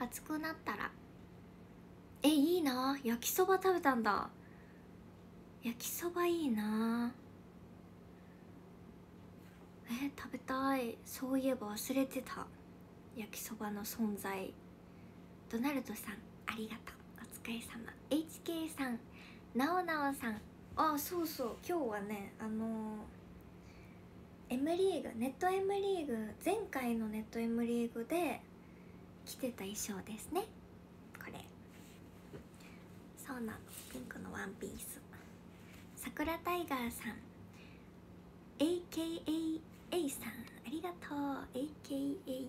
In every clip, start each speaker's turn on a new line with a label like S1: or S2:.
S1: 暑くなったら。えいいな。焼きそば食べたんだ。焼きそばいいな。え食べたい。そういえば忘れてた。焼きそばの存在。ドナルドさんありがとう。お疲れ様。HK さんなおなおさん。あそうそう。今日はねあのー、M リーグネット M リーグ前回のネット M リーグで着てた衣装ですね。これ。そうなの。ピンクのワンピース。桜タイガーさん。AKA A さん。ありがとう。AKA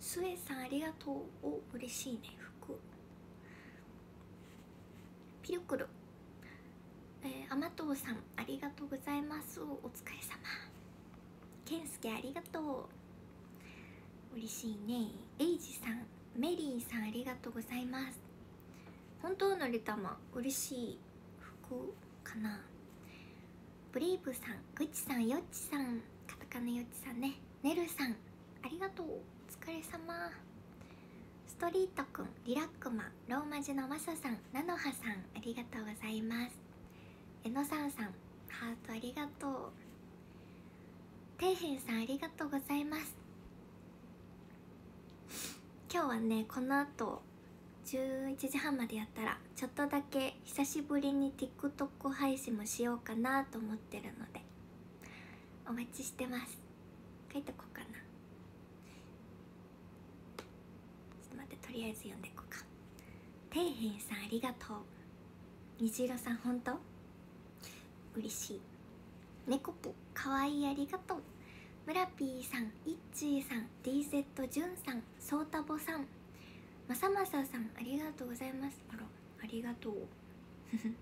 S1: スエさんありがとう。お嬉しいね。服。ピルクルえー、甘党さんありがとうございます。お疲れ様。ケンスケありがとう。嬉しいね。エイジさんメリーさんありがとうございます。本当のりたま嬉しい服かな。ブレイブさんグッチさんヨッチさんカタカナヨッチさんね。ネルさんありがとう。お疲れ様。ストリートくんリラックマローマ字のマサさんナノハさんありがとうございます。えのさんさんハートありがとう。底辺さんありがとうございます。今日はねこの後11時半までやったらちょっとだけ久しぶりに TikTok 配信もしようかなと思ってるのでお待ちしてます。書いとこうかな。ちょっと待ってとりあえず読んでいこうか。底辺さんありがとう。虹色さん本当？嬉しい。猫ぽ。かわいいありがとう。村ピーさんいっちーさん DZ じゅんさんそうたぼさん。まさまささんありがとうございます。あらありがとう。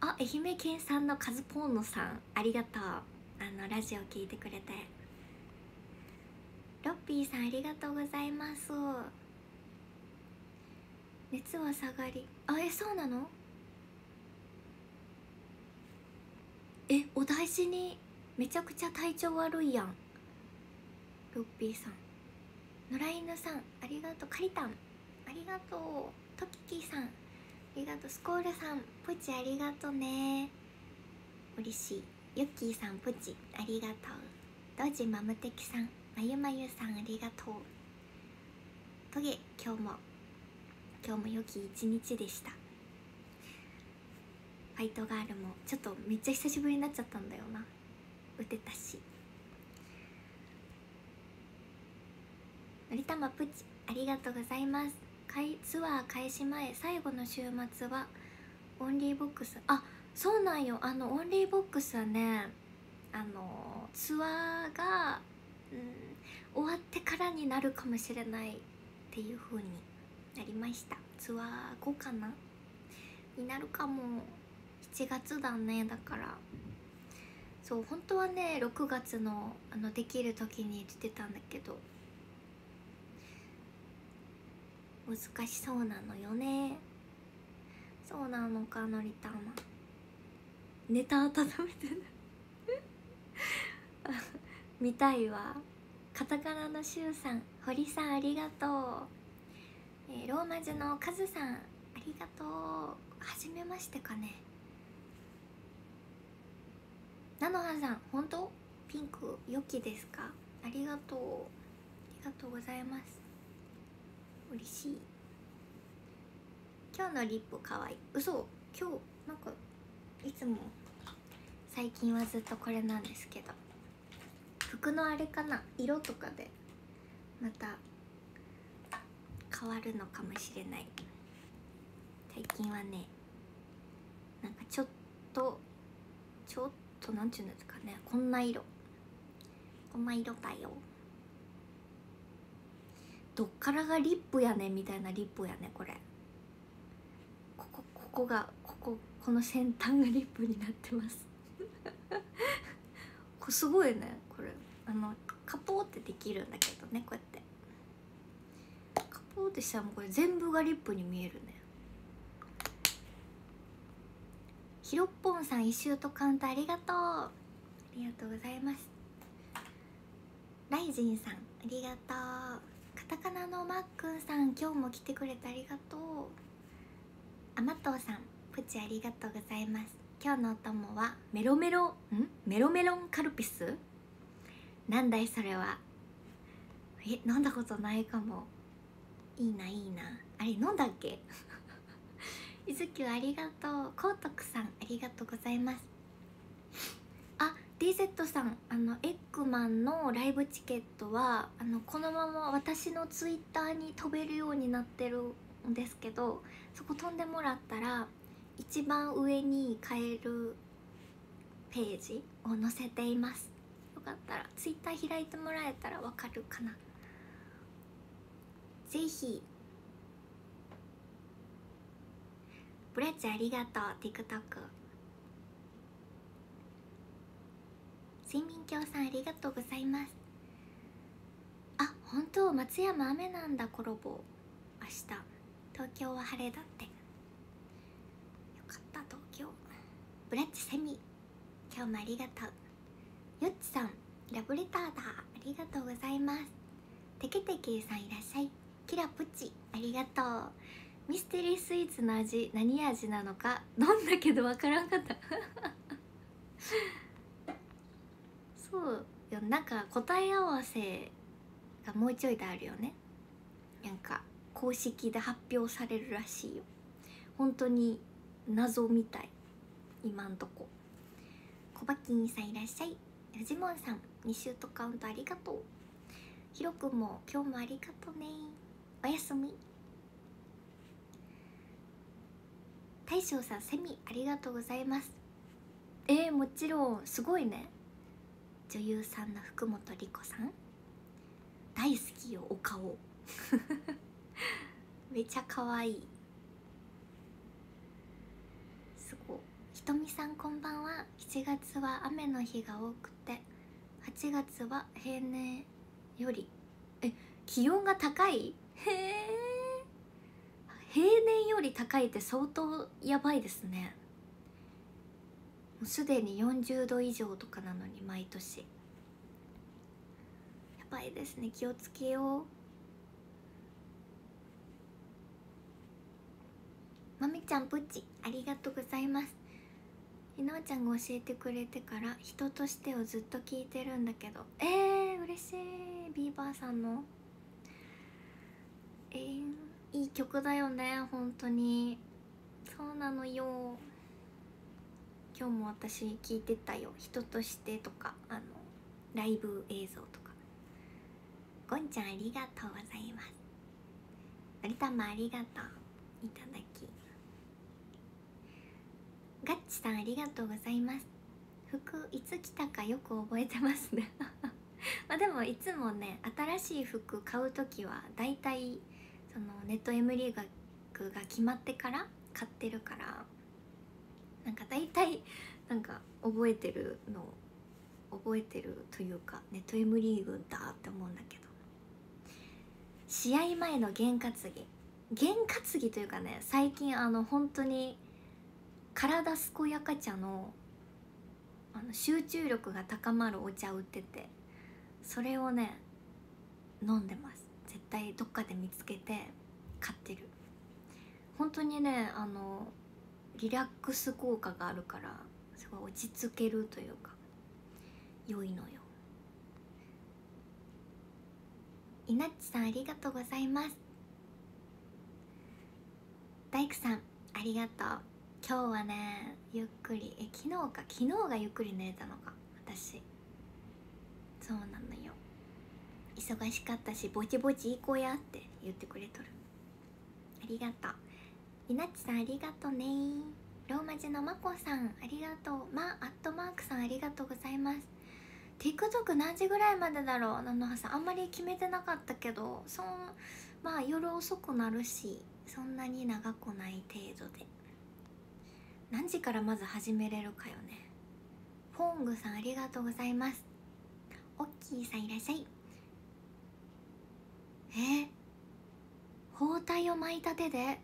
S1: あ愛媛県産のカズポーノさんありがとう。あのラジオ聞いてくれて。ロッピーさんありがとうございます。熱は下がり。あえそうなの？えお大事に。めちゃくちゃ体調悪いやん。ロッピーさん。野良犬さん。ありがとう。カリタン。ありがとう。トキキさん。ありがとう。スコールさん。プチありがとうね。嬉し。いユッキーさん。プチ。ありがとう。ドジマムテキさん。まゆまゆさん。ありがとう。トゲ今日も。今日も良き一日でした。ファイトガールもちょっとめっちゃ久しぶりになっちゃったんだよな。打てたし。のりたまプチありがとうございます。ツアー開始前最後の週末はオンリーボックス。あそうなんよ。あのオンリーボックスはねあのツアーが、うん、終わってからになるかもしれないっていう風になりました。ツアー後かな？になるかも。7月だねだから。そう本当はね6月のあのできる時に出てたんだけど。難しそうなのよね。そうなのかのりたま。ネタ温めてる。見たいわ。カタカナのしゅうさん堀さんありがとう、えー、ローマ字のカズさんありがとう。はじめましてかね。菜の葉さん本当？ピンク良きですか？ありがとう。ありがとうございます。嬉しい。今日のリップかわい。い嘘。今日なんかいつも最近はずっとこれなんですけど。服のあれかな？色とかでまた変わるのかもしれない。最近はねなんかちょっとちょっとなんちゅうんですかねこんな色。こんな色だよ。どっからがリップやねみたいなリップやねこれ。ここここがこここの先端がリップになってます。これすごいねこれ。あのカポーってできるんだけどねこうやって。カポーってしたらもうこれ全部がリップに見えるね。ひろっぽんさん一周とカウントありがとう。ありがとうございます。大臣さんありがとう。カタカナのマックンさん今日も来てくれてありがとう。アマトウさんプチありがとうございます。今日のお供はメロメロん？メロメロンカルピス？なんだいそれは？え飲んだことないかも。いいないいな。あれ飲んだっけ？いずきゅありがとう。こうとくさんありがとうございます。あ DZ さんあのエッグマンのライブチケットはあのこのまま私のツイッターに飛べるようになってるんですけどそこ飛んでもらったら一番上に買えるページを載せています。よかったらツイッター開いてもらえたらわかるかな。ぜひブラッチありがとう TikTok 睡眠郷さんありがとうございます。あ本当松山雨なんだコラボ。明日。東京は晴れだって。よかった東京。ブラッチセミ。今日もありがとう。よっちさんラブレターだ。ありがとうございます。テケテケさんいらっしゃい。キラプチありがとう。ミステリースイーツの味何味なのか飲んだけどわからんかった。そうよ。なんか答え合わせがもうちょいであるよね。なんか公式で発表されるらしいよ。本当に謎みたい。今んとこ。コバキンさんいらっしゃい。フジモンさん2シュートカウントありがとう。ひろくんも今日もありがとうね。おやすみ。大将さんセミありがとうございます。えー、もちろんすごいね。女優さんの福本莉子さん。大好きよお顔。めちゃ可愛い。すごい。ひとみさんこんばんは。7月は雨の日が多くて。8月は平年より。え気温が高い？へえ平年より高いって相当やばいですね。もうすでに40度以上とかなのに毎年。やばいですね。気をつけよう。まみちゃんプチありがとうございます。ひなおちゃんが教えてくれてから人としてをずっと聞いてるんだけど。えー、嬉しい。ビーバーさんの。えーいい曲だよね本当に。そうなのよ。今日も私聞いてたよ。人としてとかあのライブ映像とか。ゴンちゃんありがとうございます。のりたまありがとう。いただき。ガッチさんありがとうございます。服いつ着たかよく覚えてますね。まあでもいつもね新しい服買う時はだいたいそのネット M リーグが決まってから買ってるからなんか大体なんか覚えてるの覚えてるというかネット M リーグだって思うんだけど。試合前の験担ぎ。験担ぎというかね最近あの本当に体健やか茶のあの集中力が高まるお茶を売っててそれをね飲んでます。絶対どっかで見つけて買ってる。本当にねあのリラックス効果があるからすごい落ち着けるというか良いのよ。いなっちさんありがとうございます。大工さんありがとう。今日はねゆっくりえ昨日か？昨日がゆっくり寝れたのか私。そうなのよ。忙しかったしぼちぼち行こうやって言ってくれとる。ありがとう。いなっちさんありがとうね。ローマ字のまこさんありがとう。まアットマークさんありがとうございます。TikTok 何時ぐらいまでだろう？菜の葉さんあんまり決めてなかったけどそんまあ夜遅くなるしそんなに長くない程度で。何時からまず始めれるかよね。フォングさんありがとうございます。オッキーさんいらっしゃい。え包帯を巻いた手で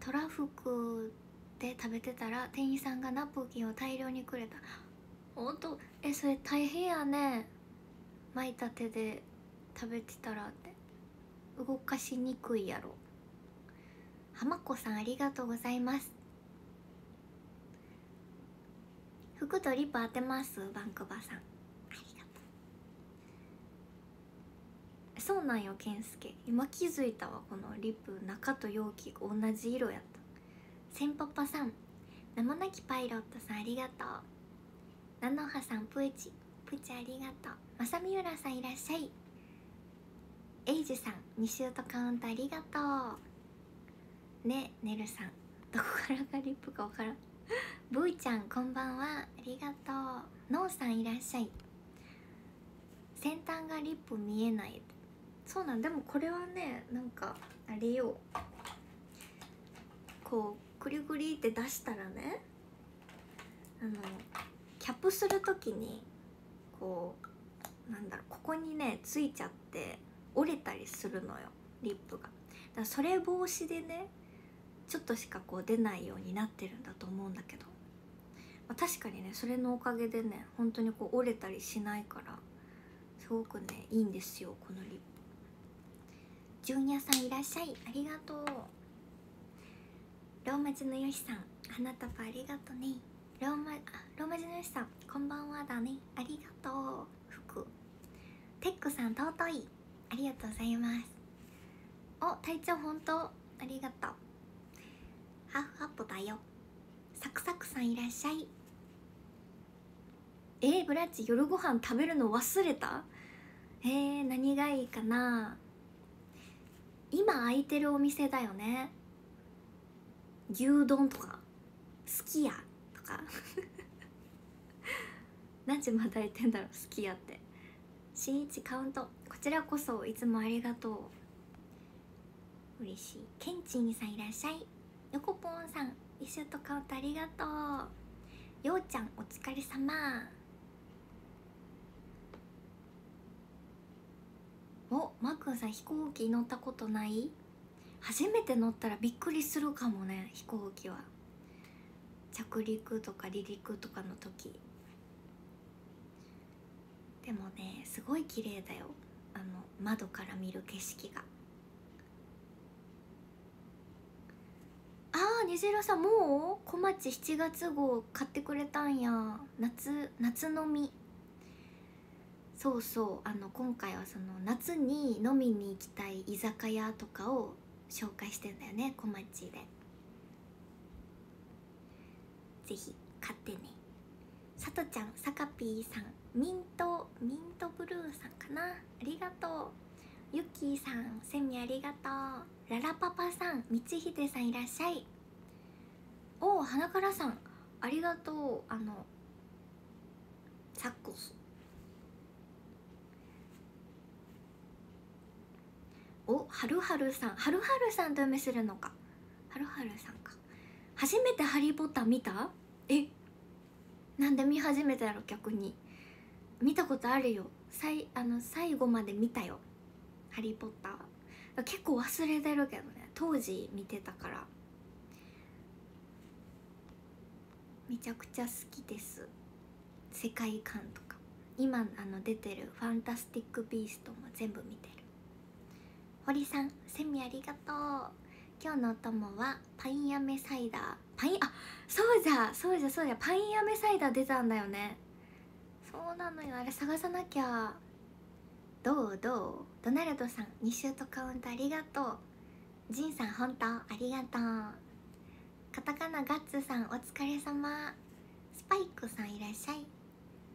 S1: トラフクで食べてたら店員さんがナプキンを大量にくれた。ほんとえそれ大変やね。巻いた手で食べてたらって。動かしにくいやろ。浜子さんありがとうございます。服とリップ当てます？バンクバさんありがとうそうなんよ健介今気づいたわこのリップ中と容器が同じ色やった。せんパパさん名もなきパイロットさんありがとう。菜の葉さんプーチ。プーチありがとう。まさみうらさんいらっしゃい。エイジさん2シュートカウントありがとう。ねねるさんどこからがリップかわからん。ブーちゃんこんばんは。ありがとう。ノーさんいらっしゃい。先端がリップ見えない。そうなんでもこれはねなんかあれよ。こうクリクリって出したらねあのキャップする時にこうなんだろうここにねついちゃって折れたりするのよリップが。だからそれ防止でねちょっとしかこう出ないようになってるんだと思うんだけど、まあ、確かにねそれのおかげでね本当にこう折れたりしないからすごくねいいんですよこのリップ。純也さんいらっしゃい。ありがとう。ローマ字のよしさん花束ありがとうね。ローマあローマ字のよしさんこんばんはだね。ありがとう。服。テックさん尊い。ありがとうございます。お体調本当。ありがとう。ハーフハップだよ。サクサクさんいらっしゃい。えー、ブラッチ夜ご飯食べるの忘れた？えー、何がいいかな？今空いてるお店だよね。牛丼とか。すき家とか。何時まで空いてんだろうすき家って。新一カウント。こちらこそいつもありがとう。嬉しい。ケンチンさんいらっしゃい。よこぽんさん一緒とカウントありがとう。ようちゃんお疲れ様。おマー君さん飛行機乗ったことない？初めて乗ったらびっくりするかもね飛行機は。着陸とか離陸とかの時。でもねすごい綺麗だよ。あの窓から見る景色が。ああ虹色さんもう？小町7月号買ってくれたんや。夏夏飲み。そうそう。あの今回はその夏に飲みに行きたい居酒屋とかを紹介してんだよね小町で。ぜひ買ってね。さとちゃんさかぴーさんミントミントブルーさんかな。ありがとう。ゆきーさんセミありがとう。ララパパさん道秀さんいらっしゃい。おお花からさん。ありがとう。あのサックス。おはるはるさん。はるはるさんと読めするのか。はるはるさんか。初めてハリー・ポッター見た？え？なんで見始めたやろ逆に。見たことあるよ。さいあの最後まで見たよ「ハリー・ポッター」結構忘れてるけどね。当時見てたから。めちゃくちゃ好きです。世界観とか。今あの出てる「ファンタスティック・ビースト」も全部見てる。堀さんセミありがとう。今日のお供はパイン飴サイダー。パインあそうじゃそうじゃそうじゃ。パイン飴サイダー出たんだよね。そうなのよ。あれ探さなきゃ。どう？どう？ドナルドさん2シュートカウントありがとう。ジンさん本当？ありがとう。カタカナガッツさんお疲れ様。スパイクさんいらっしゃい。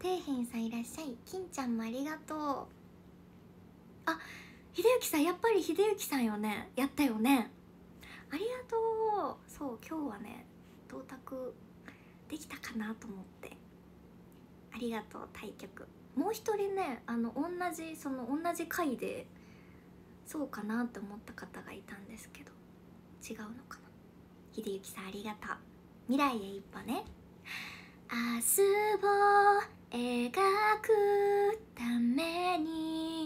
S1: 底辺さんいらっしゃい。金ちゃんもありがとう。あ秀幸さんやっぱり秀幸さんよね。やったよね。ありがとう。そう今日はね到達できたかなと思って。ありがとう対局。もう一人ねあの同じその同じ回でそうかなって思った方がいたんですけど。違うのかな。秀幸さんありがとう。未来へ一歩ね。明日を描くために。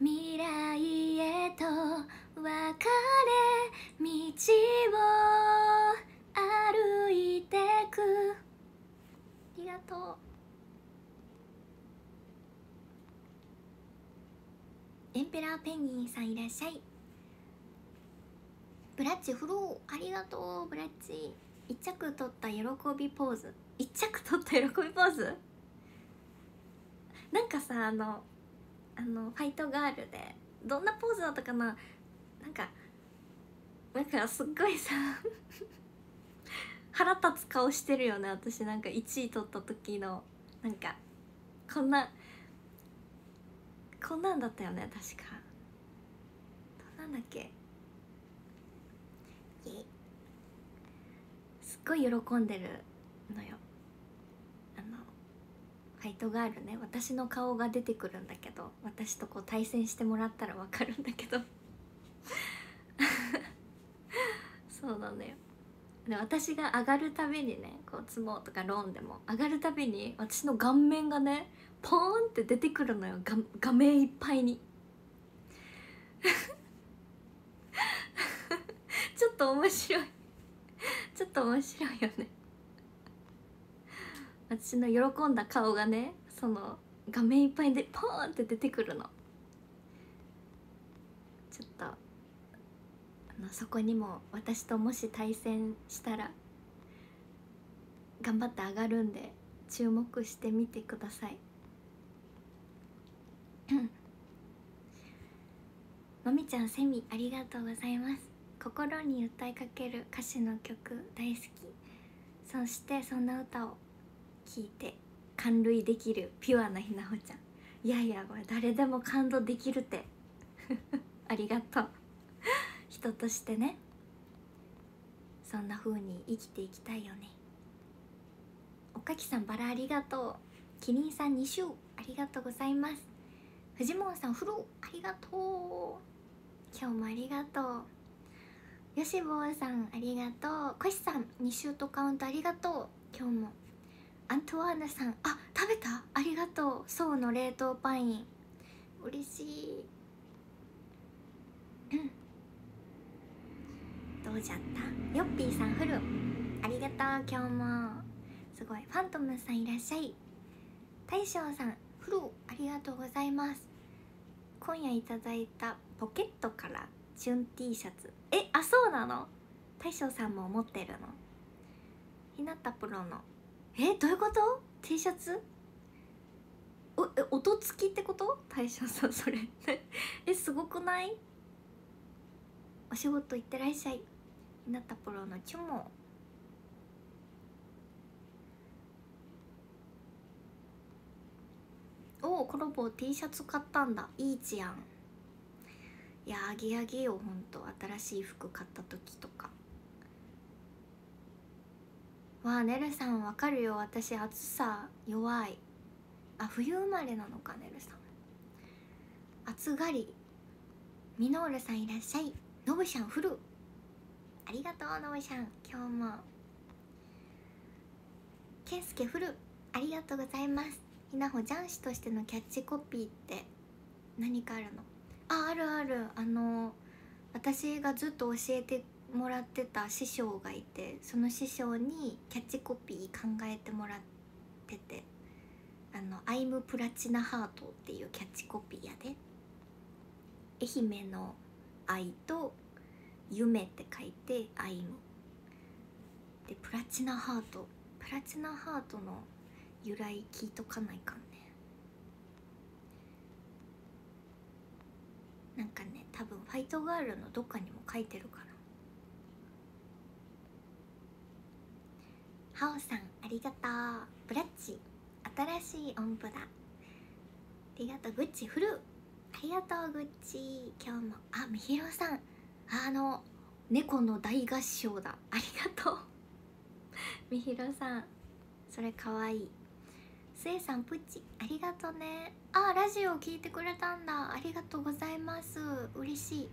S1: 未来へと分かれ道を歩いてく。ありがとう。エンペラーペンギンさんいらっしゃい。ブラッチフローありがとうブラッチ。一着取った喜びポーズ。一着取った喜びポーズ？なんかさあのあのファイトガールでどんなポーズだったかな？なんかなんかすっごいさ腹立つ顔してるよね。私なんか1位取った時のなんかこんなこんなんだったよね確か。どなんだっけ？すっごい喜んでるのよ。ファイトガールね。私の顔が出てくるんだけど私とこう対戦してもらったら分かるんだけど。そうなのよで私が上がるたびにねこうツモとかローンでも上がるたびに私の顔面がねポーンって出てくるのよ。画面いっぱいに。ちょっと面白い。ちょっと面白いよね。私の喜んだ顔がねその画面いっぱいでポーンって出てくるの。ちょっとあのそこにも私ともし対戦したら頑張って上がるんで注目してみてください。まみちゃんセミありがとうございます。心に歌いかける歌詞の曲大好き。そしてそんな歌を聴いて感涙できるピュアなひなほちゃん。いやいやこれ誰でも感動できるって。ありがとう。人としてね。そんな風に生きていきたいよね。おかきさんバラありがとう。キリンさん2週ありがとうございます。藤本さんフローありがとう。今日もありがとう。よしぼうさんありがとう。コシさん2シュートカウントありがとう。今日もアントワーナさん。あ食べた？ありがとう。そうの冷凍パイン。嬉しい。うん。どうじゃった？ヨッピーさんフル。ありがとう今日も。すごい。ファントムさんいらっしゃい。大将さんフル。ありがとうございます。今夜いただいたポケットからチュン T シャツ。えあそうなの？大将さんも持ってるの？ひなたプロのえどういうこと？T シャツ？おえ音付きってこと？大将さんそれ。えすごくない？お仕事行ってらっしゃい。ひなたプロのチュモ。おおコロボ T シャツ買ったんだ。いいじゃん。いやあげあげよほんと。新しい服買った時とか。わあねるさんわかるよ。私暑さ弱い。あ冬生まれなのかねるさん。暑がり。ミノールさんいらっしゃい。のぶしゃんフルありがとうのぶしゃん。今日も。けんすけフルありがとうございます。ひなほ雀士としてのキャッチコピーって。何かあるの？ああるある。あの私がずっと教えてもらってた師匠がいてその師匠にキャッチコピー考えてもらってて「あのアイムプラチナハート」っていうキャッチコピーやで。愛媛の「愛」と「夢」って書いて「アイム」でプラチナハート。プラチナハートの由来聞いとかないかんね。なんかね多分ファイトガールのどっかにも書いてるから。ハオさんありがとう。ブラッチ新しい音符だありがとうグッチフル。ありがとうグッチ。今日もあみひろさん。あの猫の大合唱だ。ありがとう。みひろさん。それかわいい。スエさんプッチ。ありがとうね。あラジオ聞いてくれたんだ。ありがとうございます。嬉しい。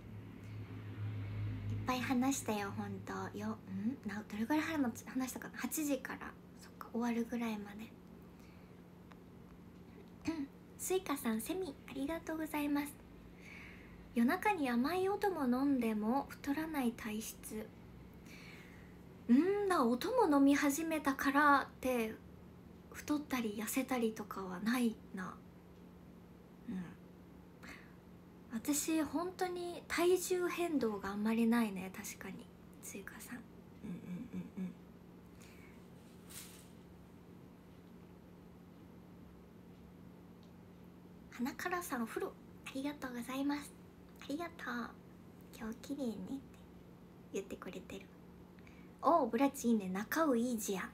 S1: ぱい話したよ本当。よん？などれぐらい話したかな？8時から。そっか終わるぐらいまで。うん。スイカさんセミありがとうございます。夜中に甘い音も飲んでも太らない体質。うんだ音も飲み始めたからって太ったり痩せたりとかはないなうん私本当に体重変動があんまりないね確かに。追加さん。うんうんうんうん。花からさんお風呂ありがとうございます。ありがとう。今日綺麗ねって言ってくれてる。おおブラチいいね仲ういいじゃん。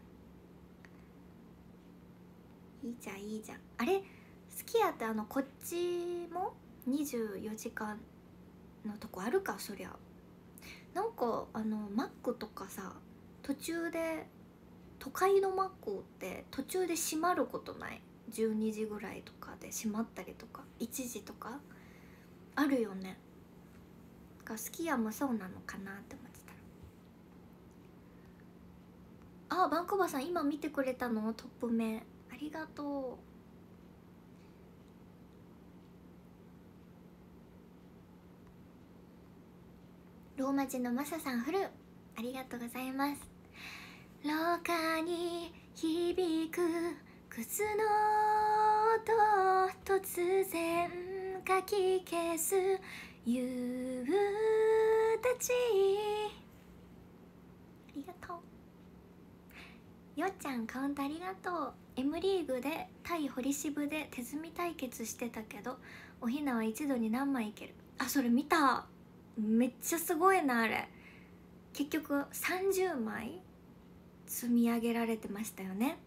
S1: いいじゃんいいじゃん。あれ好きやってあのこっちも？24時間のとこあるかそりゃ。なんかあのマックとかさ途中で都会のマックって途中で閉まることない？12時ぐらいとかで閉まったりとか1時とか？あるよね。がすき家もそうなのかなって思ってた。らあバンクーバさん今見てくれたの？トップ目ありがとう。ローマ字のマサさんフル。ありがとうございます。廊下に響く靴の音突然かき消す夕たちありがとう。よっちゃんカウントありがとう。M リーグで対堀渋で手積み対決してたけどおひなは一度に何枚いける？あそれ見た。めっちゃすごいなあれ。結局30枚積み上げられてましたよね。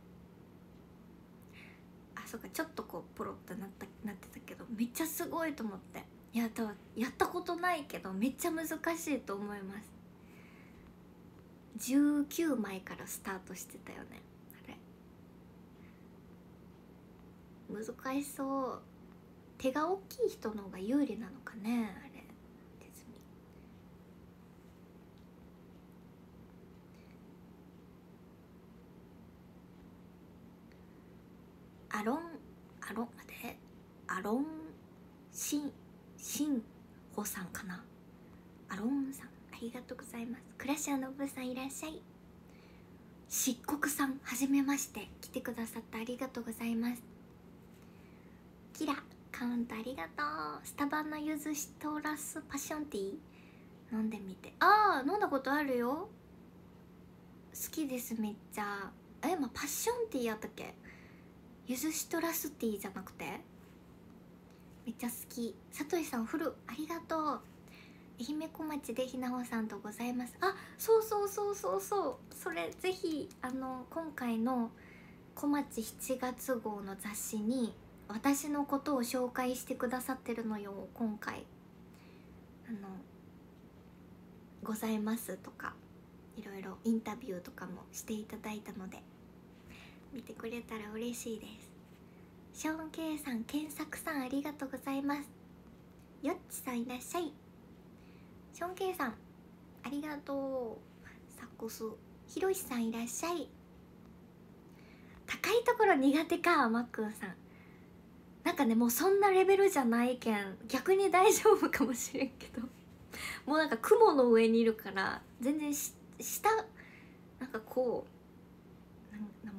S1: あそうかちょっとこうポロってなったなってたけどめっちゃすごいと思って。やったやったことないけどめっちゃ難しいと思います。19枚からスタートしてたよねあれ。難しそう。手が大きい人の方が有利なのかね。あれアロンアロンまでアロンシンシンホさんかな？アロンさんありがとうございます。クラシャノブさんいらっしゃい。漆黒さんはじめまして。来てくださってありがとうございます。キラカウントありがとう。スタバのゆずシトラスパッションティー。飲んでみて。ああ飲んだことあるよ。好きですめっちゃ。えまあ、パッションティーやったっけ？ゆずシトラスティーじゃなくて？めっちゃ好き。さとしさんフルありがとう。愛媛小町でひなほさんとございます。あそうそうそうそうそう。それぜひあの今回の小町7月号の雑誌に私のことを紹介してくださってるのよ今回。あのございますとかいろいろインタビューとかもしていただいたので。見てくれたら嬉しいです。ショーン・ケイさん検索さんありがとうございます。よっちさんいらっしゃい。ショーン・ケイさんありがとう。サッコスひろしさんいらっしゃい。高いところ苦手かマックンさん。なんかねもうそんなレベルじゃないけん逆に大丈夫かもしれんけど。もうなんか雲の上にいるから全然下なんかこう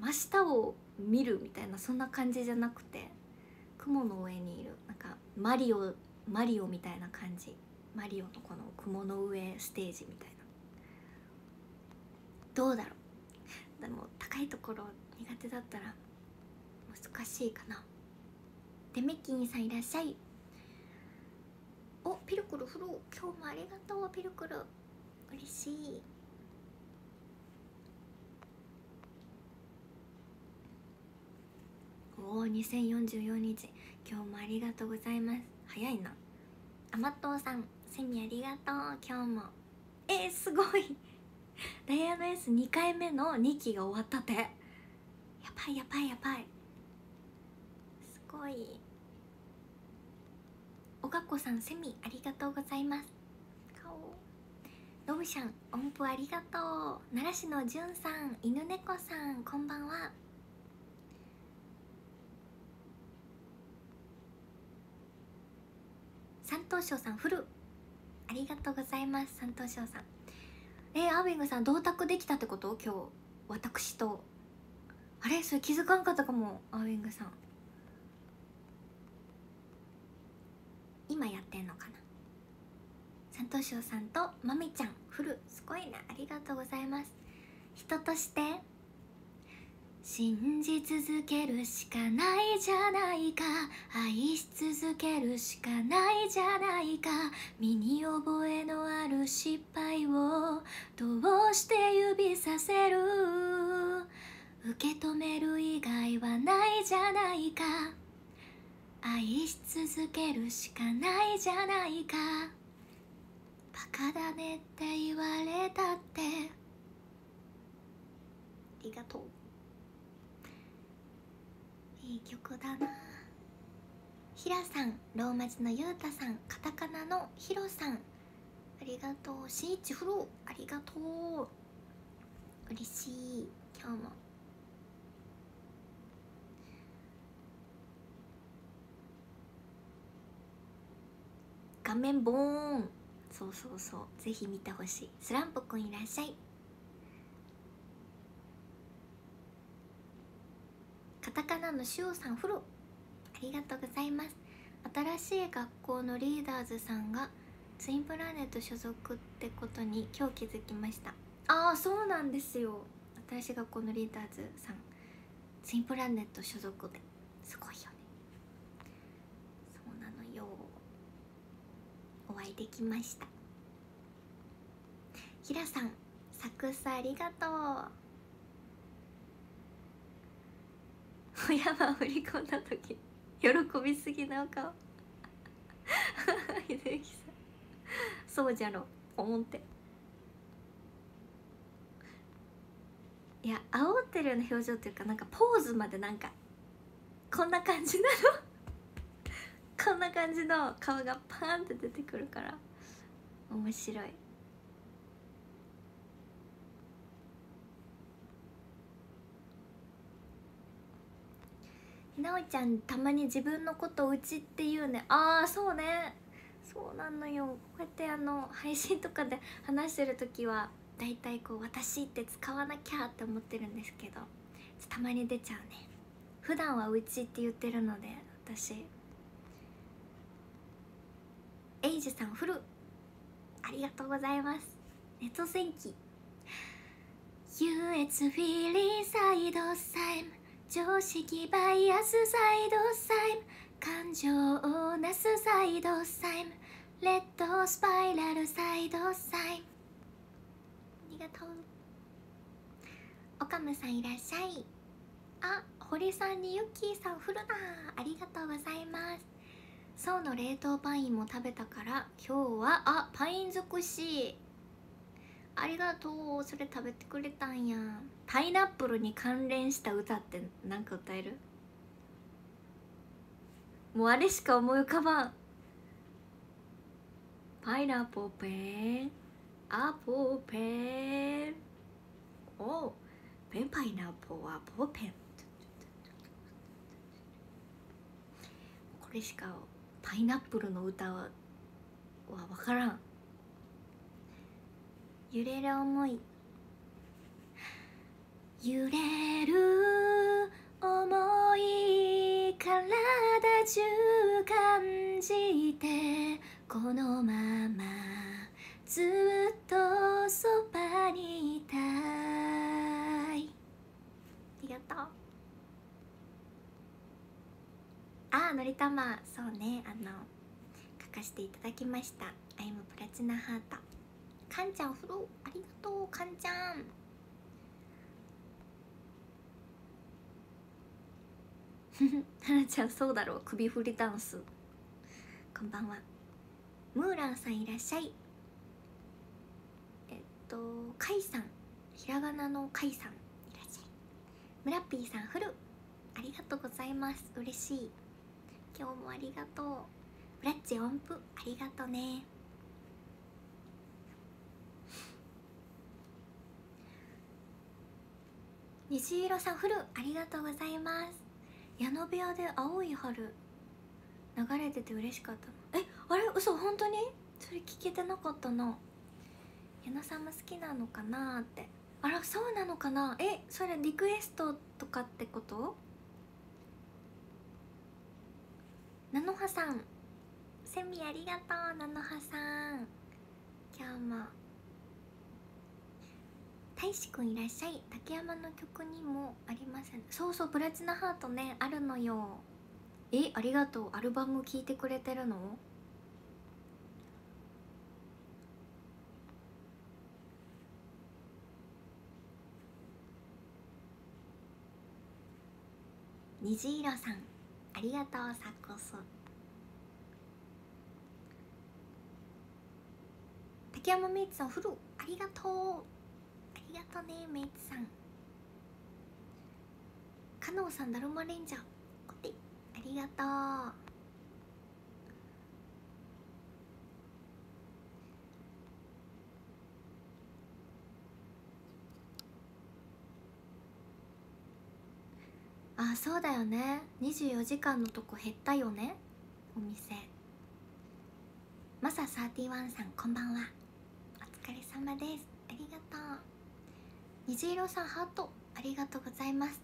S1: 真下を見るみたいなそんな感じじゃなくて雲の上にいる。なんかマリオマリオみたいな感じ。マリオのこの雲の上ステージみたいな。どうだろう。でも高いところ苦手だったら難しいかな。デメキンさんいらっしゃい。おピルクルフロー。今日もありがとうピルクル。嬉しい。おお2044日。今日もありがとうございます。早いな。甘党さん。セミありがとう。今日も。えー、すごい。ダイヤの S2 回目の2期が終わったて。やばいやばいやばい。すごい。おかこさんセミありがとうございます。顔。ノブシャン音符ありがとう。奈良市のじゅんさん犬猫さんこんばんは。東省さんフルありがとうございます三東省さん。えー、アーウィングさん同卓できたってこと？今日私と。あれ？それ気づかんかったかもアーウィングさん。今やってんのかな？三藤翔さんとまみちゃんフルすごいねありがとうございます。人として信じ続けるしかないじゃないか。愛し続けるしかないじゃないか。身に覚えのある失敗をどうして指させる。受け止める以外はないじゃないか。愛し続けるしかないじゃないか。バカだねって言われたって。ありがとう。いい曲だな。ひらさんローマ字のゆうたさんカタカナのひろさん。ありがとう。しんいちフロー。ありがとう。嬉しい。今日も。画面ボーン。そうそうそう。ぜひ見てほしい。スランプくんいらっしゃい。カタカナのしおさんフロありがとうございます。新しい学校のリーダーズさんがツインプラネット所属ってことに今日気づきました。ああそうなんですよ。新しい学校のリーダーズさんツインプラネット所属で。すごいよね。そうなのよ。お会いできました。ひらさんサクスありがとう親は振り込んだ時喜びすぎなお顔。秀幸さん。そうじゃろ思って。いや煽ってるような表情っていうかなんかポーズまでなんかこんな感じなの？こんな感じの顔がパーンって出てくるから面白い。なおちゃんたまに自分のことうちって言うね。ああそうね。そうなのよ。こうやってあの配信とかで話してる時はだいたいこう「私」って使わなきゃって思ってるんですけどたまに出ちゃうね。普段はうちって言ってるので私。エイジさんフル。ありがとうございます。ネット戦記。優越フィーリーサイドサイム常識バイアスサイドサイム。感情をなすサイドサイム。レッドスパイラルサイドサイム。ありがとう。おかむさんいらっしゃい。あ堀さんにユッキーさんフルだありがとうございます。そうの冷凍パインも食べたから今日はあパイン尽くし。ありがとう。それ食べてくれたんや。パイナップルに関連した歌って何か歌える？もうあれしか思い浮かばん。パイナップルペンアポーペン。おペンパイナップルアポーペン。これしかパイナップルの歌はは分からん。揺れる思い。揺れる思い体中感じてこのままずっとそばにいたい。ありがとう。あのりたまそうね。あの書かせていただきました「アイムプラチナハート」かんちゃんフロー。ありがとうかんちゃん。はなちゃんそうだろう。首振りダンス。こんばんは。ムーランさんいらっしゃい。えっとカイさん。ひらがなのカイさんいらっしゃい。ムラッピーさんフル。ありがとうございます。嬉しい。今日もありがとう。ブラッチ音符。ありがとうね。虹色さんフル。ありがとうございます。矢野部屋で青い春。流れてて嬉しかった。えあれ？嘘本当に？それ聞けてなかったな。矢野さんも好きなのかなって。あらそうなのかな？えそれリクエストとかってこと？菜の葉さん。セミありがとう菜の葉さん。今日も大志くんいらっしゃい。竹山の曲にもありませんそうそうプラチナハートね。あるのよ。えありがとう。アルバム聴いてくれてるの？虹色さん。ありがとうさこそ竹山メイツさんフルありがとう。がとねメイツさん。加納さんだるまレンジャー。こてありがとう。あそうだよね。24時間のとこ減ったよね。お店。マサ31さんこんばんは。お疲れ様です。ありがとう。虹色さんハートありがとうございます。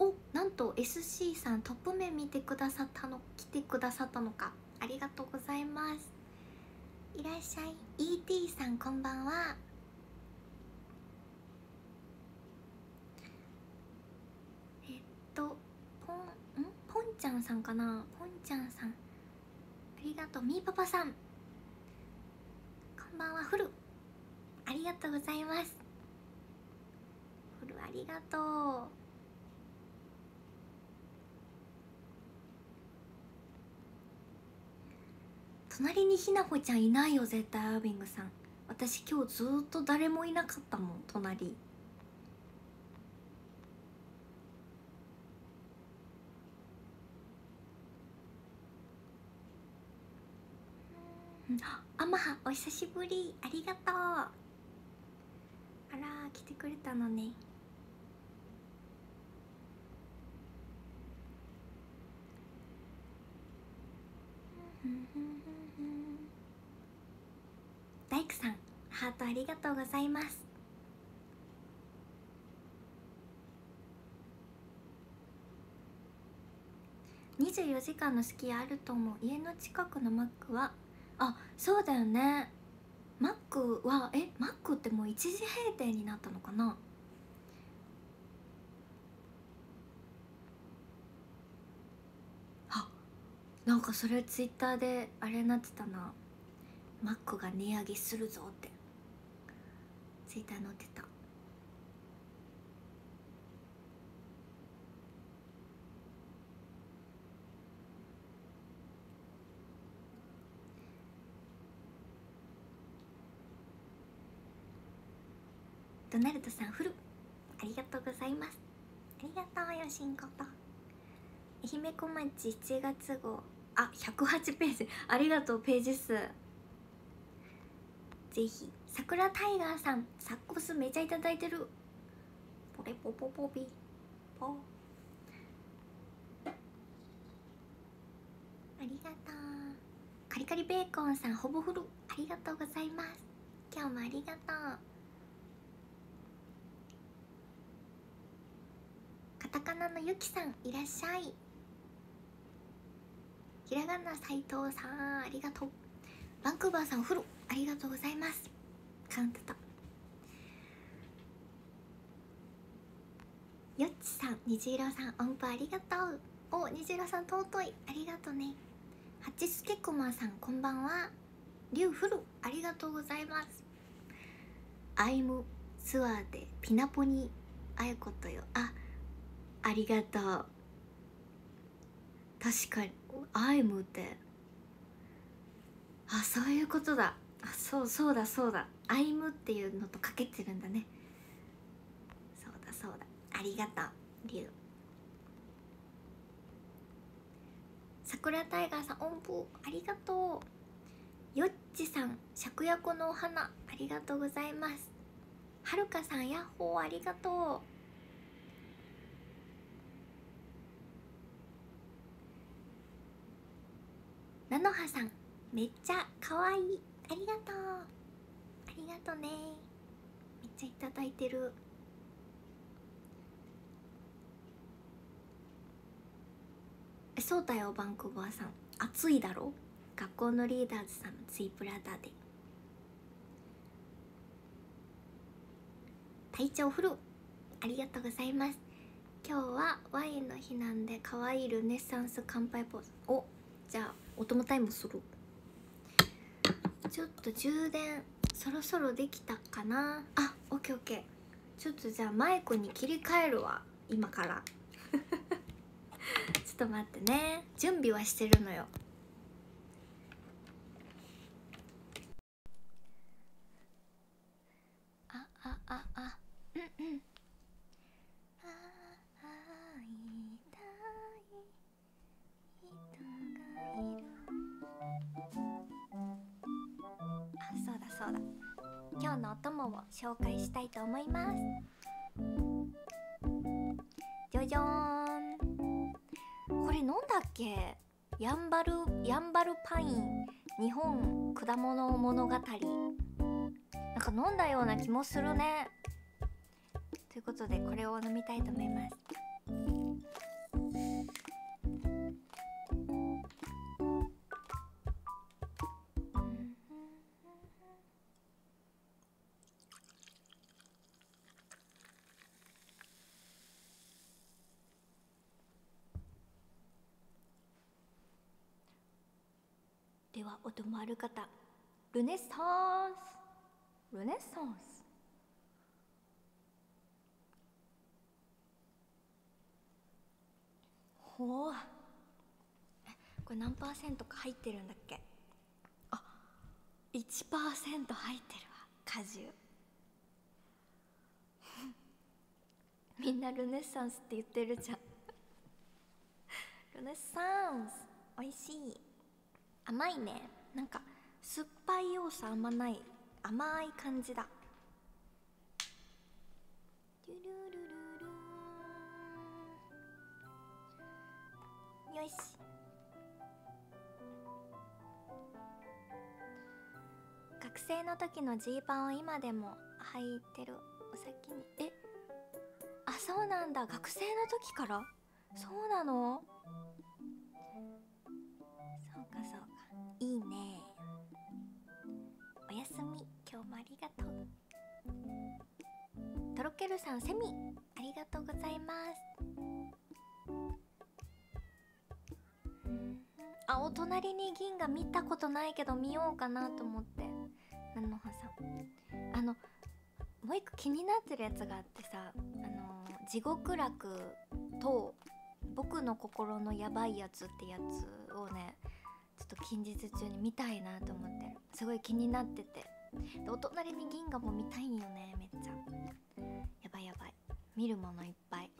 S1: おなんと SC さんトップ面見てくださったの来てくださったのか。ありがとうございます。いらっしゃい。ET さんこんばんは。えっとポンん？ポンちゃんさんかな？ポンちゃんさん。ありがとう。みーパパさん。こんばんは。フル。ありがとうございます。ルありがとう。隣にひなほちゃんいないよ絶対アービングさん。私今日ずっと誰もいなかったもん隣。あまはお久しぶり。ありがとう。あら来てくれたのね。大工さんハートありがとうございます。24時間の好きあると思う家の近くのマックはあそうだよね。マックはえマックってもう一時閉店になったのかなあなんかそれツイッターであれなってたな。マックが値上げするぞって。ツイッター載ってた。ドナルドさんフル。ありがとうございます。ありがとうよしんこと。愛媛小町7月号。あ108ページ。ありがとうページ数。ぜひ。桜タイガーさんサッコスめちゃいただいてる。ポレポポポビポ。ありがとう。カリカリベーコンさんほぼフル。ありがとうございます。今日もありがとう。カタカナのゆきさんいらっしゃい。ひらがな斉藤さんありがとう。バンクーバーさんお風呂ありがとうございます。カウントとよっちさん虹色さん音符ありがとう。お虹色さん尊い。ありがとうねハチスケコマさんこんばんは。リュウフルありがとうございます。アイムツアーでピナポニあやことよ。あありがとう。確かに。アイムって。あそういうことだ。あそうそうだそうだ。アイムっていうのとかけてるんだね。そうだそうだ。ありがとうリュウ。桜タイガーさん音符ありがとう。よっちさん芍薬のお花ありがとうございます。はるかさんヤッホーありがとう。菜の葉さんめっちゃ可愛いありがとう。ありがとうね。めっちゃいただいてる。えそうだよバンクーバーさん。暑いだろ？学校のリーダーズさんもツイプラだで。体調フル。ありがとうございます。今日はワインの日なんで可愛いルネッサンス乾杯ポーズ。おじゃあお供タイムするちょっと充電そろそろできたかな？あオッケーオッケー。ちょっとじゃあマイクに切り替えるわ今から。ちょっと待ってね。準備はしてるのよ。紹介したいと思います。じゃじゃーんこれ飲んだっけ？やんばるやんばるパイン。日本果物物語。なんか飲んだような気もするね。ということでこれを飲みたいと思います。お供ある方ルネッサンス。ルネッサンス。ほう。これ何パーセントか入ってるんだっけ？あ1%入ってるわ。果汁。みんなルネッサンスって言ってるじゃん。ルネッサンス。美味しい。甘いね。なんか酸っぱい要素あんまない甘い感じだ。ルルルルルよし。学生の時のジーパンを今でも履いてるお先に。え？あそうなんだ。学生の時から？そうなの？いいね。おやすみ。今日もありがとう。とろけるさんセミありがとうございます。あお隣に銀河見たことないけど見ようかなと思って。菜の葉さん。あのもう一個気になってるやつがあってさあの地獄楽と僕の心のやばいやつってやつをねちょっと近日中に見たいなと思ってるすごい気になってて。でお隣に銀河も見たいんよねめっちゃ。やばいやばい。見るものいっぱい。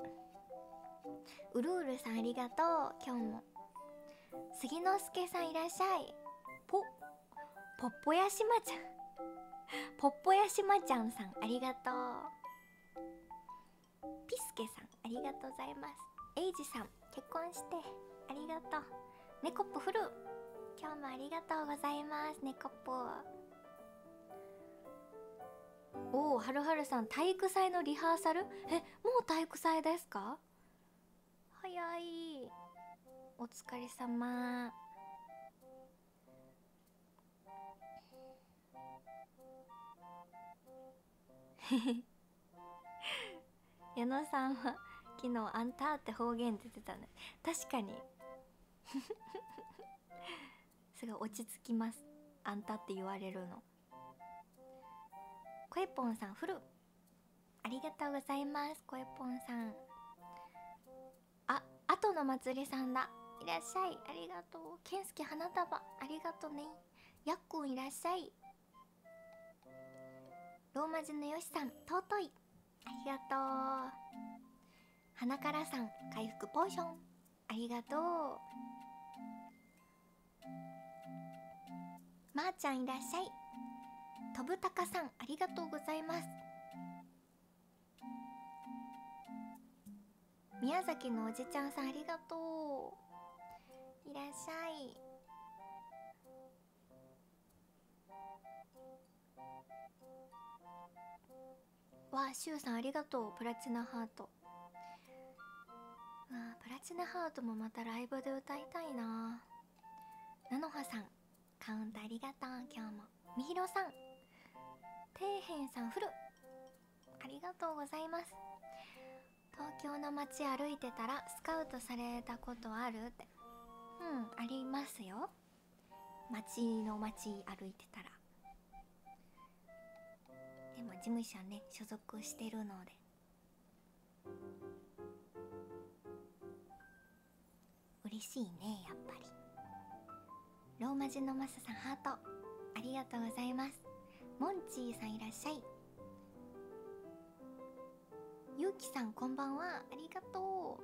S1: うるうるさんありがとう今日も。杉之助さんいらっしゃい。ぽぽっぽやしまちゃん。ぽっぽやしまちゃんさんありがとう。ピスケさんありがとうございます。エイジさん結婚して。ありがとう。ネコップフル。今日もありがとうございます。ネコップおおはるはるさん体育祭のリハーサル？えもう体育祭ですか？早い。お疲れ様。矢野さんは昨日あんたって方言出てたね。確かにすごい落ち着きます。あんたって言われるの。コエポンさんフル。ありがとうございます。コエポンさん。あ後の祭りさんだ。いらっしゃい。ありがとう。健介花束。ありがとうね。やっくんいらっしゃい。ローマ字のよしさん尊い。ありがとう。花からさん回復ポーション。ありがとう。まー、ちゃんいらっしゃい。とぶたかさんありがとうございます。宮崎のおじちゃんさんありがとう。いらっしゃい。わあしゅうさんありがとう。プラチナハート。プラチナハートもまたライブで歌いたいな。菜の葉さんカウントありがとう。今日も。みひろさん。底辺さんフルありがとうございます。東京の街歩いてたらスカウトされたことあるって。うんありますよ。街の街歩いてたら。でも事務所ね所属してるので。嬉しいねやっぱり。ローマ字のマスさんハート。ありがとうございます。モンチーさんいらっしゃい。ゆうきさんこんばんは。ありがとう。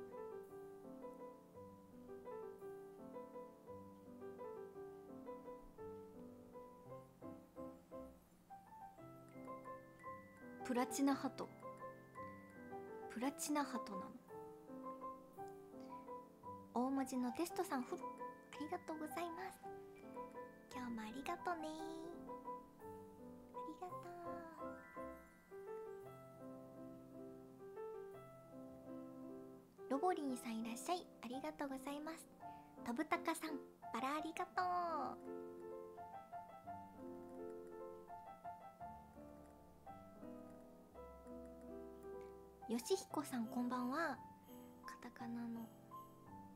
S1: プラチナハト。プラチナハトなの。文字のテストさんふありがとうございます。今日もありがとね。ありがとう。ロボリンさんいらっしゃい。ありがとうございます。とぶたかさんバラありがとう。よしひこさんこんばんは。カタカナの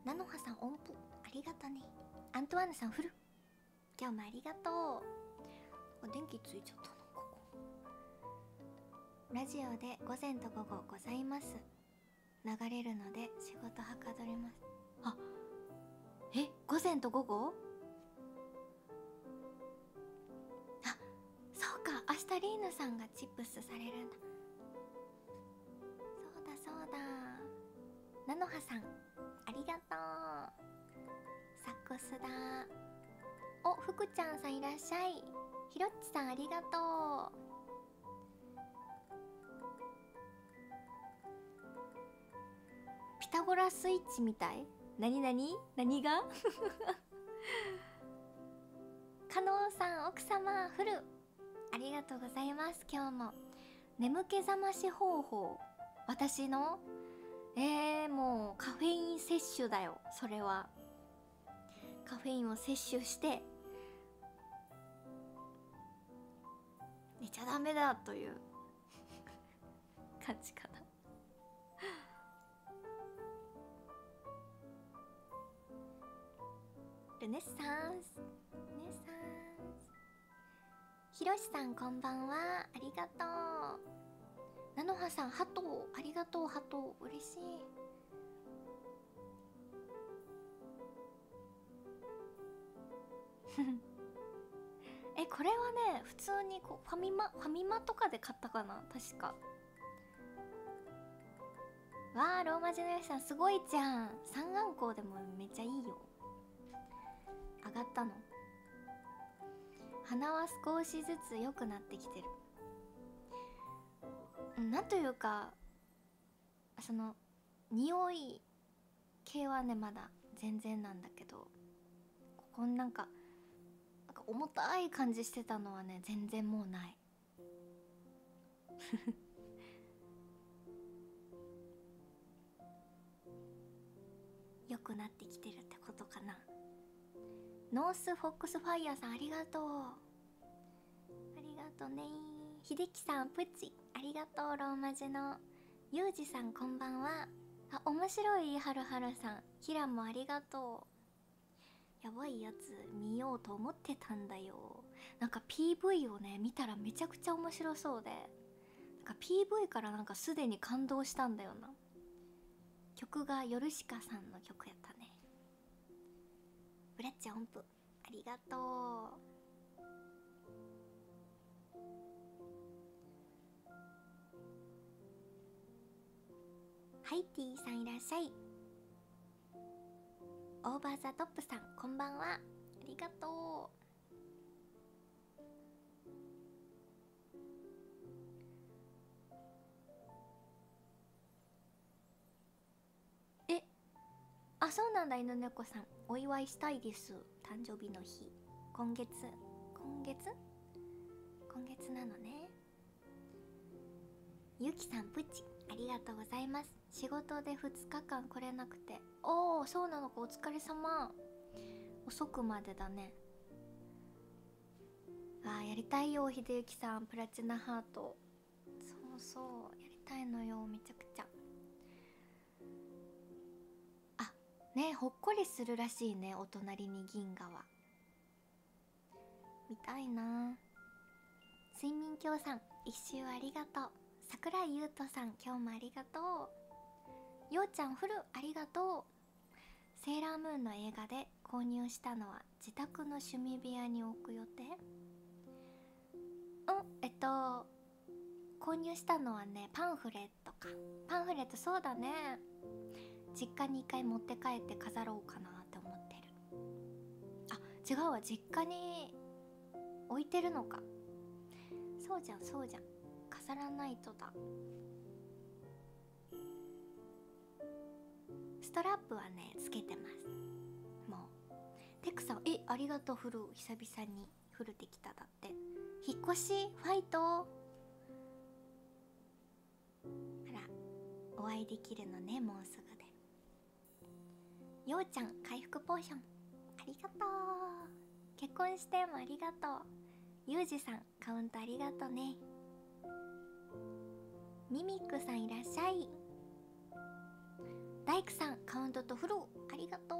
S1: 菜の葉さん音符ありがとね。アントワーヌさんフル今日もありがとう。電気ついちゃったのここ。ラジオで午前と午後ございます。流れるので仕事はかどります。あえ午前と午後？あそうか。明日リーヌさんがチップスされるんだ。そうだ菜の葉さんありがとう。サックスだ。お福ちゃんさんいらっしゃい。ひろっちさんありがとう。ピタゴラスイッチみたい。何何何が？加納さん奥様フル。ありがとうございます今日も。眠気覚まし方法。私のえー、もうカフェイン摂取だよそれは。カフェインを摂取して寝ちゃダメだという 感じかな。ルネッサンス。ルネッサンス。ひろしさんこんばんは。ありがとう。菜の葉さんハトありがとうハト嬉しい。えこれはね普通にこうファミマファミマとかで買ったかな？確か。わあローマ字のやさんすごいじゃん。三眼光でもめっちゃいいよ。上がったの。鼻は少しずつ良くなってきてる。なんというかその匂い系はねまだ全然なんだけどここなんかなんか重たい感じしてたのはね全然もうない。良くなってきてるってことかな。ノースフォックスファイヤーさんありがとう。ありがとうね。秀樹さんプチ。ありがとうローマ字の。ゆうじさんこんばんは。あ面白いはるはるさん。キラもありがとう。やばいやつ見ようと思ってたんだよ。なんか PV をね見たらめちゃくちゃ面白そうで。なんか PV からなんかすでに感動したんだよな。曲がヨルシカさんの曲やったね。ブラッチャ音符ありがとう。ハイティさんいらっしゃい。オーバーザトップさんこんばんは。ありがとう。えあそうなんだ犬猫さん。お祝いしたいです。誕生日の日。今月今月？今月なのね。ゆきさんプチありがとうございます。仕事で2日間来れなくて。おおそうなのかお疲れ様。遅くまでだね。あやりたいよ秀幸さん。プラチナハート。そうそうやりたいのよめちゃくちゃ。あねほっこりするらしいねお隣に銀河は。見たいな。睡眠京さん一周ありがとう。桜井優斗さん今日もありがとう。ようちゃんフルありがとう。セーラームーンの映画で購入したのは自宅の趣味部屋に置く予定。うんえっと購入したのはねパンフレットか。パンフレットそうだね。実家に一回持って帰って飾ろうかなって思ってる。あ違うわ。実家に置いてるのか。そうじゃんそうじゃん。飾らないとだ。ストラップはねつけてます。もう。テクさんえありがとうフル。久々にフルできただって。引っ越しファイト。あらお会いできるのねもうすぐで。ようちゃん回復ポーション。ありがとう。結婚してもありがとう。ゆうじさんカウントありがとうね。ミミックさんいらっしゃい。大工さんカウントとフルありがとう。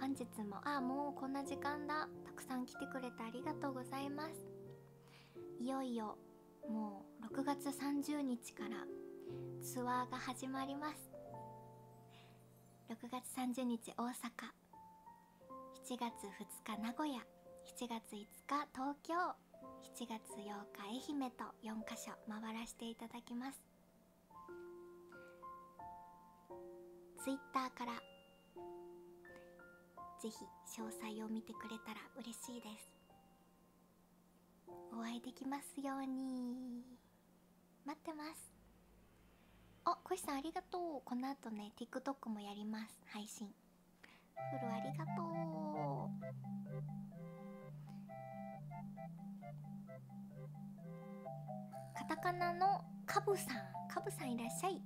S1: 本日もあもうこんな時間だ。たくさん来てくれてありがとうございます。いよいよもう6月30日からツアーが始まります。6月30日大阪。7月2日名古屋。7月5日東京。7月8日愛媛と4カ所回らせていただきます。ツイッターからぜひ詳細を見てくれたら嬉しいです。お会いできますように。待ってます。あコシさんありがとう。この後ね TikTok もやります。配信。フルありがとう。カタカナのカブさん。カブさんいらっしゃい。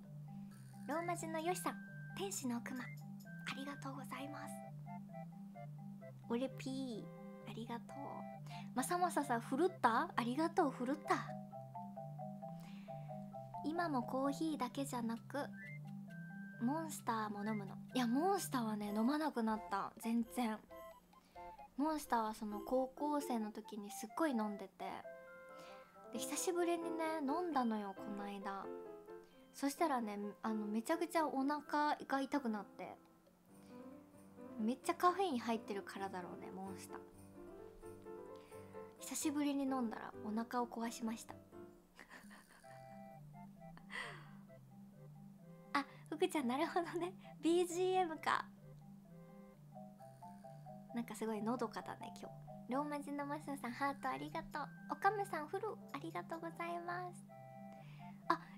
S1: ローマ字のヨシさん。天使のクマありがとうございます。オレピー。ありがとう。まさまささふるった？ありがとうふるった。今もコーヒーだけじゃなくモンスターも飲むの。いやモンスターはね飲まなくなった。全然。モンスターはその高校生の時にすっごい飲んでて。で久しぶりにね飲んだのよこの間。そしたらねあのめちゃくちゃお腹が痛くなってめっちゃカフェイン入ってるからだろうねモンスター。久しぶりに飲んだらお腹を壊しました。あ福ちゃんなるほどね。BGM か。なんかすごいのどかだね今日。ローマ字のマサさんハートありがとう。おかむさんフルありがとうございます。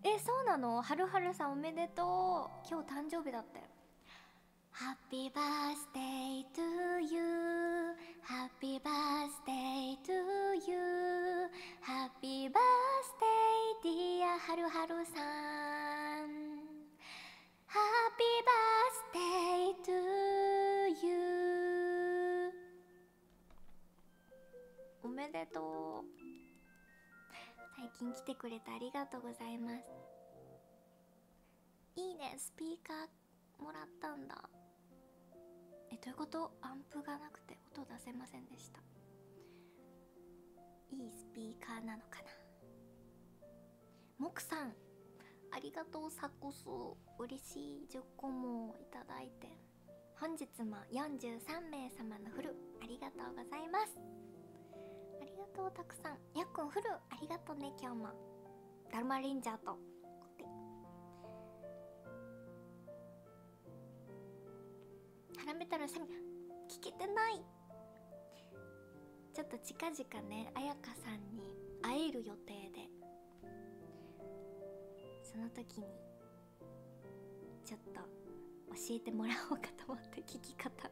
S1: えそうなの？はるはるさんおめでとう。今日誕生日だって。 Happy birthday to you happy birthday to you happy birthday dear はるはるさんハッピーバースデートゥーユーおめでとう最近来てくれてありがとうございます。いいねスピーカーもらったんだ。えどういうこと？アンプがなくて音出せませんでした。いいスピーカーなのかな？モクさんありがとうサコス嬉しい10個もいただいて。本日も43名様のフルありがとうございます。とうたくさん。やっくんフルありがとうね今日も。ダルマレンジャーと。ハラメ太郎さん聞けてない。ちょっと近々ね彩香さんに会える予定で。その時にちょっと教えてもらおうかと思って聞き方。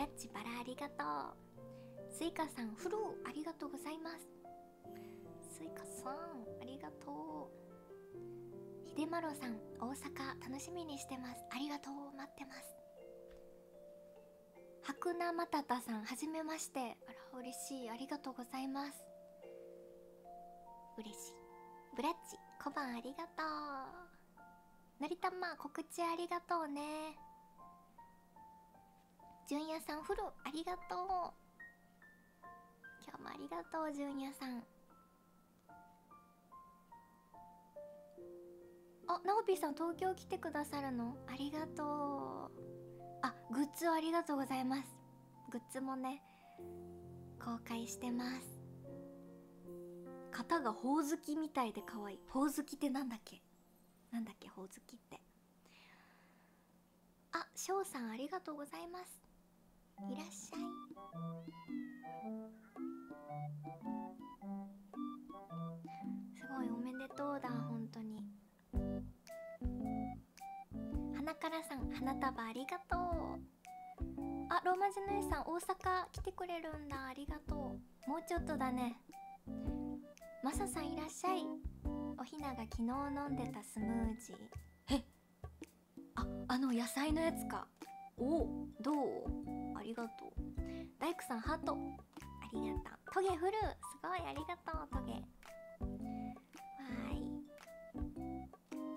S1: ラッチバラありがとう。スイカさんフルありがとうございます。スイカさんありがとう。秀丸さん大阪楽しみにしてます。ありがとう待ってます。白菜またたさんはじめまして。あら嬉しい。ありがとうございます。嬉しい。ブラッチ小判ありがとう。のりたま告知ありがとうね。純也さんフルありがとう。今日もありがとう純也さん。あなおぴーさん東京来てくださるの？ありがとう。あグッズありがとうございます。グッズもね公開してます。型がほおずきみたいで可愛い。ほおずきってなんだっけ？なんだっけほおずきって。あしょうさんありがとうございます。いらっしゃい。すごいおめでとうだ本当に。花からさん花束ありがとう。あローマ字の絵さん大阪来てくれるんだ。ありがとう。もうちょっとだね。マサさんいらっしゃい。おひなが昨日飲んでたスムージー。えああの野菜のやつか。おどう？ありがとう。大工さんハート。ありがとう。トゲフルすごいありがとうトゲ。わーい。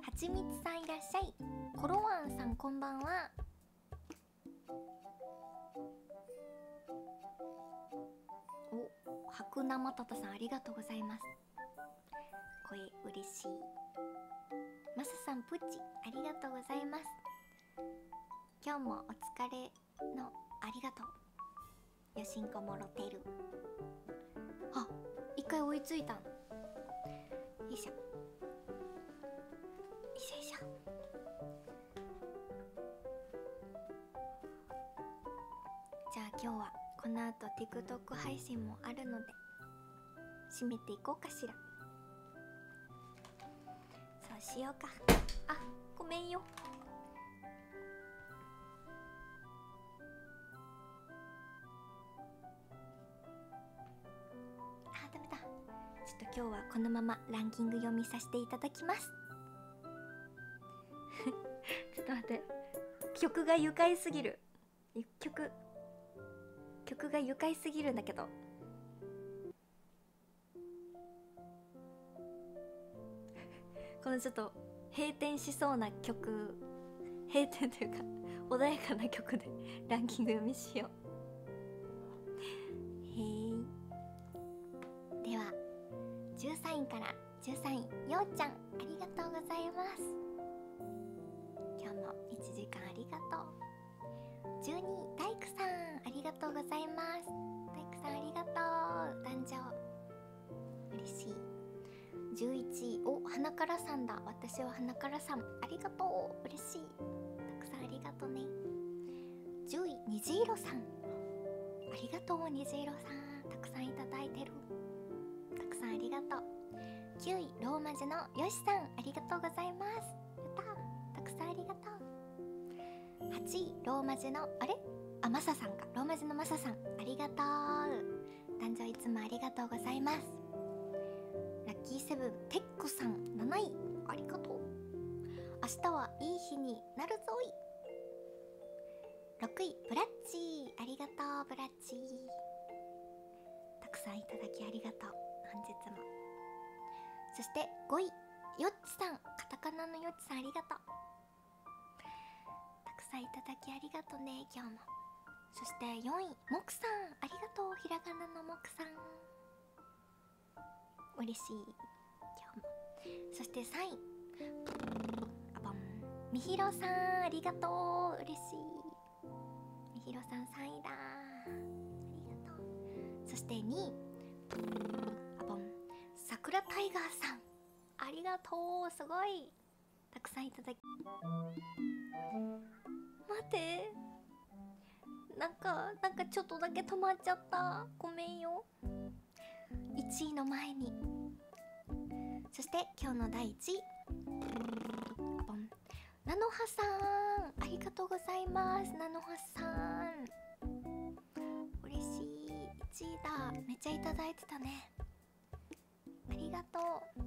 S1: はちみつさんいらっしゃい。コロワンさんこんばんは。お白生たたさんありがとうございます。声嬉しい。マサさんプチありがとうございます。今日もお疲れのありがとう。よしんこもろてる。あ一回追いついた。よいしょ。よいしょよいしょ。じゃあ今日はこの後 TikTok 配信もあるので締めていこうかしら。そうしようか。あごめんよ。今日はこのままランキング読みさせていただきます。ちょっと待って。曲が愉快すぎる。曲曲が愉快すぎるんだけど。このちょっと閉店しそうな曲閉店というか穏やかな曲でランキング読みしよう。へい位から13位ようちゃんありがとうございます。今日も1時間ありがとう。12位大工さんありがとうございます。大工さんありがとう。誕生。嬉しい。11位お花からさんだ。私は花からさん。ありがとう。嬉しい。たくさんありがとうね。10位虹色さん。ありがとう虹色さん。たくさんいただいてる。9位ローマ字のよしさんありがとうございます。やたたくさんありがとう。8位ローマ字のあれ？あマサさんか。ローマ字のマサさんありがとう。誕生いつもありがとうございます。ラッキーセブンテックさん7位。ありがとう。明日はいい日になるぞい。6位ブラッチ。ありがとうブラッチ。たくさんいただきありがとう。本日も。そして5位よっちさん。カタカナのよっちさんありがとう。たくさんいただきありがとうね今日も。そして4位もくさん。ありがとうひらがなのもくさん。嬉しい今日も。そして3位あぼん。みひろさんありがとう。嬉しい。みひろさん3位だ。ありがとう。そして2位あぼんさくらタイガーさん。ありがとうすごい。たくさんいただき。待って。なんかなんかちょっとだけ止まっちゃった。ごめんよ。1位の前に。そして今日の第1位。菜の葉さん。ありがとうございます。菜の葉さん。嬉しい。1位だ。めっちゃいただいてたね。ありがとう。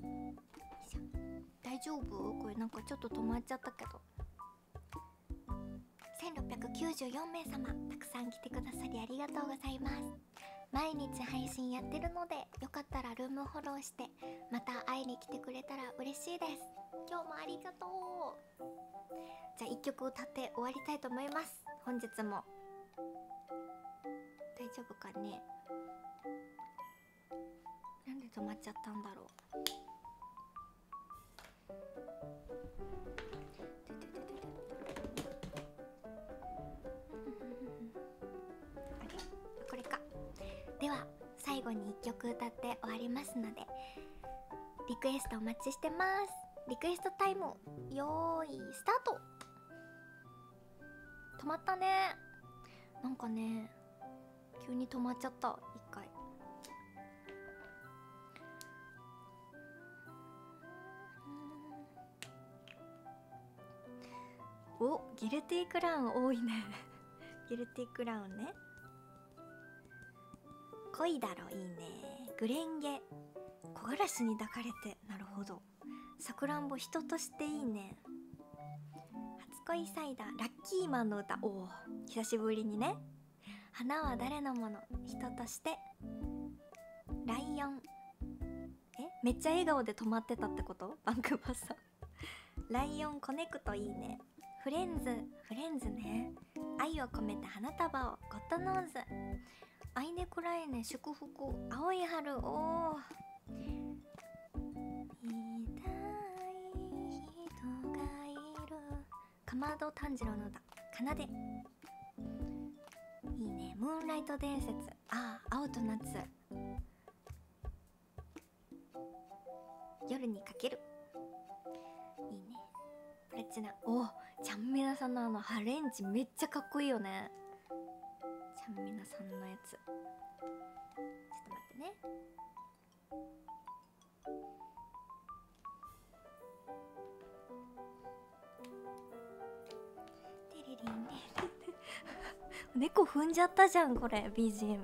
S1: よいしょ丈夫？これなんかちょっと止まっちゃったけど。1694名様たくさん来てくださりありがとうございます。毎日配信やってるのでよかったらルームフォローしてまた会いに来てくれたら嬉しいです。今日もありがとう。じゃあ1曲歌って終わりたいと思います。本日も。大丈夫かね？なんで止まっちゃったんだろう？あれこれかでは最後に1曲歌って終わりますのでリクエストお待ちしてますリクエストタイムよーいスタート止まったねなんかね急に止まっちゃった。一回。おギルティークラウン多いね。ギルティークラウンね。恋だろいいね。グレンゲ。木枯らしに抱かれて。なるほど。さくらんぼ人としていいね。初恋サイダー。ラッキーマンの歌。おお久しぶりにね。花は誰のもの？人として。ライオン。え？めっちゃ笑顔で止まってたってこと？バンクバさん。ライオンコネクトいいね。フレンズ。フレンズね。愛を込めた花束を。ゴッドノーズ。アイネクライネ。祝福。青い春。おおいたい人がいる。かまど炭治郎の歌。奏でいいね。ムーンライト伝説。ああ青と夏。夜にかける。いいね。プラチナおちゃんみなさんのあのハレンチめっちゃかっこいいよね。ちゃんみなさんのやつ。ちょっと待ってね。猫踏んじゃったじゃんこれ BGM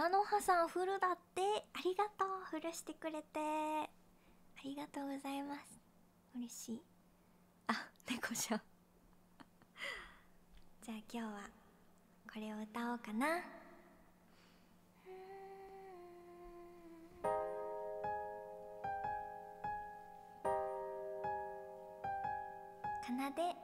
S1: 菜の葉さんフルだって。ありがとうフルしてくれて。ありがとうございます。嬉しい。あ猫じゃん。じゃあ今日はこれを歌おうかな。奏で。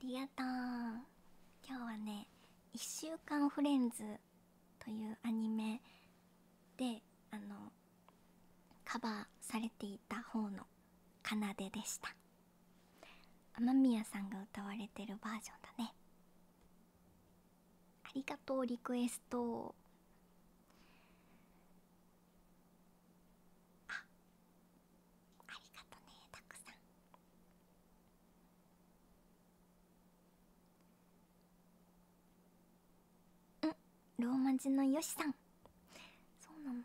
S1: りがとう。今日はね「1週間フレンズ」というアニメであのカバーされていた方の奏ででした。雨宮さんが歌われてるバージョンだね。ありがとうリクエストあありがとねたくさんローマ字のよしさん。そうなのよ。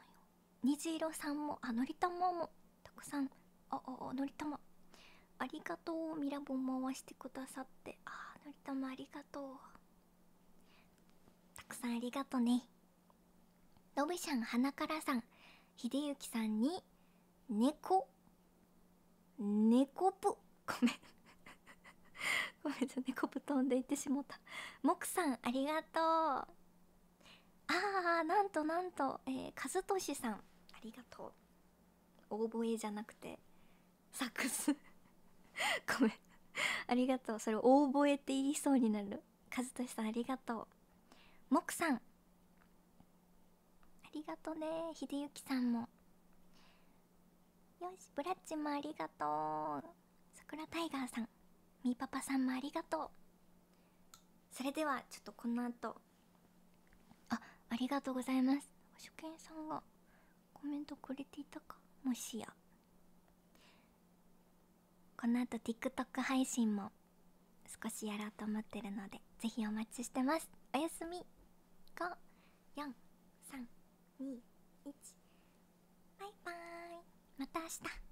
S1: 虹色さんもあのりたまもたくさん。ああのりたま。ありがとうミラボン回してくださって。あのりたまありがとう。たくさんありがとね。のぶしゃん花からさん。秀幸さんに猫。猫ぷごめん。ごめんちょ猫ぷ飛んでいってしもた。もくさんありがとう。ああなんとなんと、えー、和俊さん。ありがとう。オーボエじゃなくてサックス。ごめん。ありがとう。それオーボエって言いそうになる。和俊さんありがとう。もくさん。ありがとうね。秀幸さんも。よし。ブラッチもありがとう。桜タイガーさん。みーパパさんもありがとう。それではちょっとこの後ありがとうございます。保守犬さんがコメントくれていたか？もしや。この後 TikTok 配信も少しやろうと思ってるのでぜひお待ちしてます。おやすみ。54321バイバーイ。また明日。